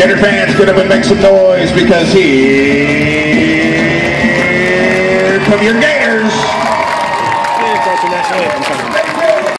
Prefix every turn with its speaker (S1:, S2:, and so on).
S1: Gator fans, get up and make some noise because here come your Gators.
S2: Yeah.